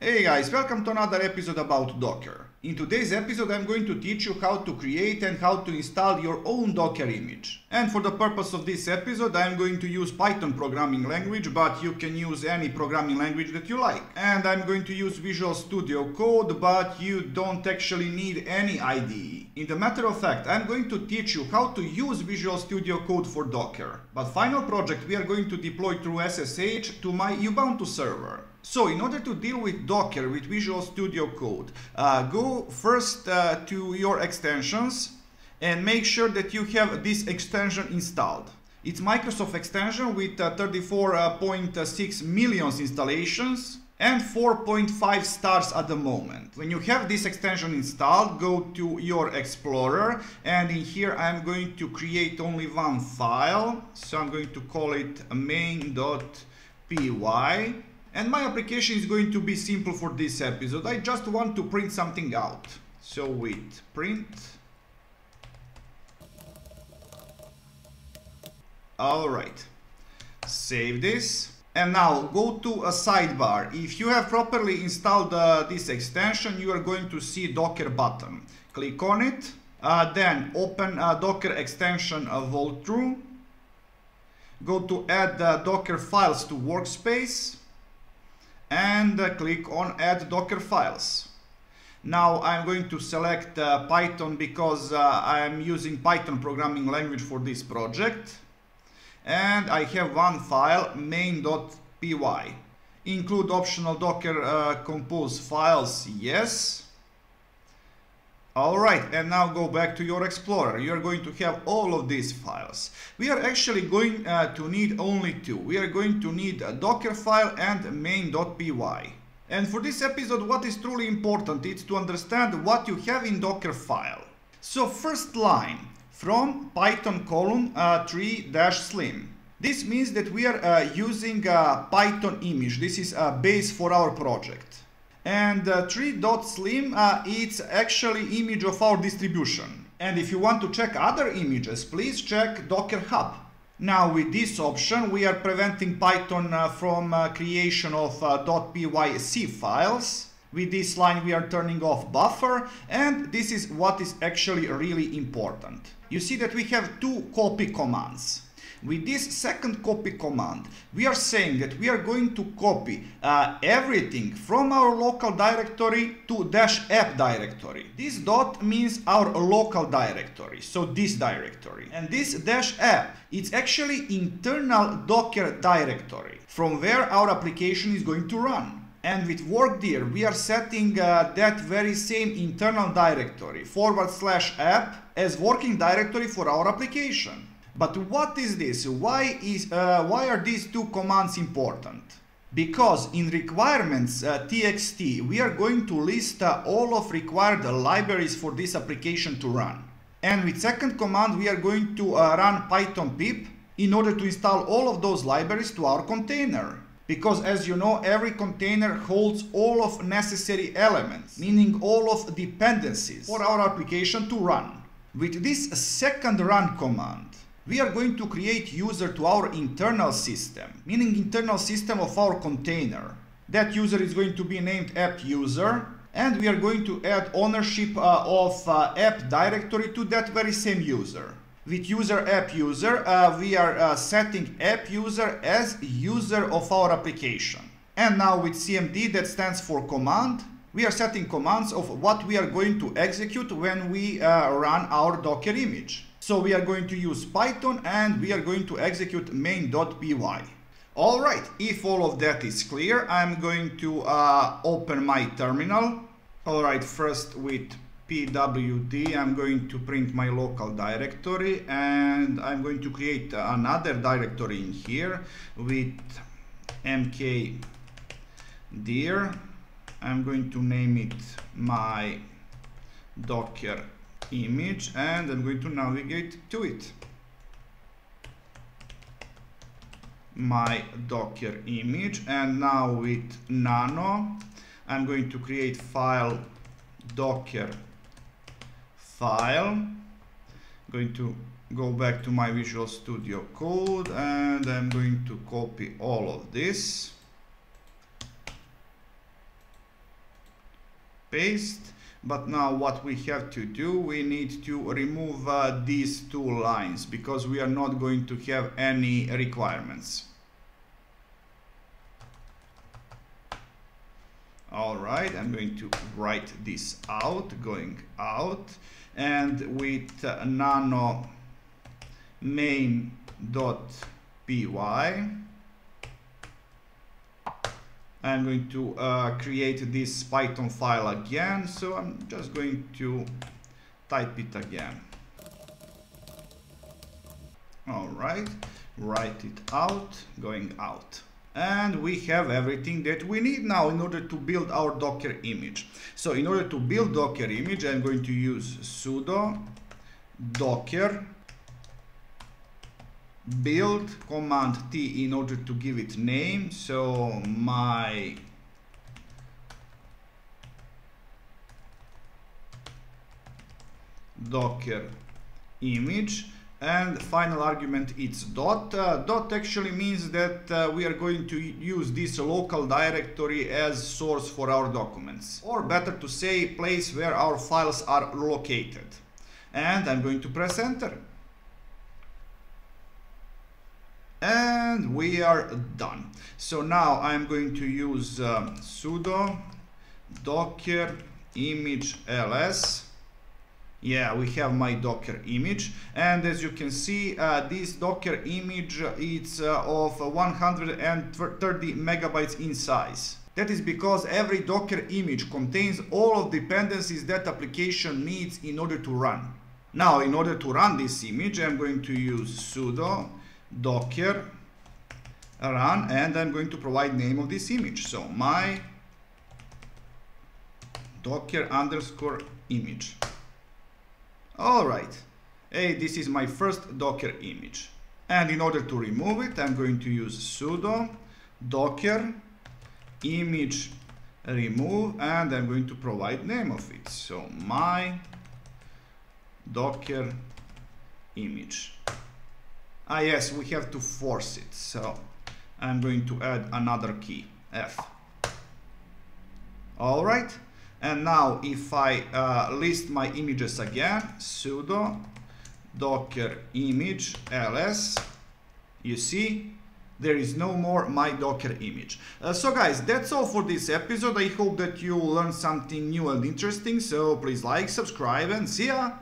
Hey guys, welcome to another episode about Docker. In today's episode I'm going to teach you how to create and how to install your own Docker image. And for the purpose of this episode I'm going to use Python programming language, but you can use any programming language that you like. And I'm going to use Visual Studio Code, but you don't actually need any IDE. In the matter of fact, I'm going to teach you how to use Visual Studio Code for Docker. But final project we are going to deploy through SSH to my Ubuntu server. So in order to deal with Docker with Visual Studio Code, uh, go first uh, to your extensions and make sure that you have this extension installed. It's Microsoft extension with uh, 34.6 million installations and 4.5 stars at the moment. When you have this extension installed, go to your Explorer and in here I'm going to create only one file. So I'm going to call it main.py and my application is going to be simple for this episode. I just want to print something out. So with print. Alright. Save this. And now go to a sidebar. If you have properly installed uh, this extension, you are going to see Docker button. Click on it. Uh, then open uh, Docker extension uh, walkthrough. Go to add uh, Docker files to workspace and uh, click on add docker files. Now I'm going to select uh, Python because uh, I'm using Python programming language for this project. And I have one file main.py include optional docker uh, compose files yes Alright, and now go back to your Explorer. You're going to have all of these files. We are actually going uh, to need only two. We are going to need a Docker file and main.py. And for this episode, what is truly important is to understand what you have in Docker file. So first line, from Python colon uh, 3-slim. This means that we are uh, using a Python image. This is a base for our project and uh, 3.slim uh, it's actually image of our distribution. And if you want to check other images, please check Docker Hub. Now with this option, we are preventing Python uh, from uh, creation of uh, .pyc files. With this line, we are turning off buffer, and this is what is actually really important. You see that we have two copy commands. With this second copy command, we are saying that we are going to copy uh, everything from our local directory to dash app directory. This dot means our local directory, so this directory. And this dash app, it's actually internal Docker directory from where our application is going to run. And with workdir, we are setting uh, that very same internal directory, forward slash app, as working directory for our application. But what is this? Why, is, uh, why are these two commands important? Because in requirements uh, txt, we are going to list uh, all of required libraries for this application to run. And with second command, we are going to uh, run python pip in order to install all of those libraries to our container. Because as you know, every container holds all of necessary elements, meaning all of dependencies for our application to run. With this second run command, we are going to create user to our internal system, meaning internal system of our container. That user is going to be named app user and we are going to add ownership uh, of uh, app directory to that very same user. With user app user, uh, we are uh, setting app user as user of our application. And now with CMD that stands for command, we are setting commands of what we are going to execute when we uh, run our Docker image. So we are going to use Python and we are going to execute main.py. All right, if all of that is clear, I'm going to uh, open my terminal. All right, first with pwd, I'm going to print my local directory and I'm going to create another directory in here with mkdir. I'm going to name it my docker image and I'm going to navigate to it. My Docker image and now with nano I'm going to create file docker file. I'm going to go back to my Visual Studio Code and I'm going to copy all of this. Paste but now what we have to do we need to remove uh, these two lines because we are not going to have any requirements. All right i'm going to write this out going out and with uh, nano main dot py I'm going to uh, create this Python file again. So I'm just going to type it again. Alright write it out. Going out. And we have everything that we need now in order to build our docker image. So in order to build docker image I'm going to use sudo docker build command T in order to give it name. So my docker image and final argument it's dot. Uh, dot actually means that uh, we are going to use this local directory as source for our documents. Or better to say place where our files are located. And I'm going to press enter and we are done. So now I'm going to use uh, sudo docker image ls. Yeah we have my docker image. And as you can see uh, this docker image it's uh, of 130 megabytes in size. That is because every docker image contains all of dependencies that application needs in order to run. Now in order to run this image I'm going to use sudo docker run and I'm going to provide name of this image. So my docker underscore image. All right. Hey this is my first docker image. And in order to remove it I'm going to use sudo docker image remove and I'm going to provide name of it. So my docker image ah yes we have to force it so I'm going to add another key F. All right and now if I uh, list my images again sudo docker image ls you see there is no more my docker image. Uh, so guys that's all for this episode. I hope that you learned something new and interesting so please like subscribe and see ya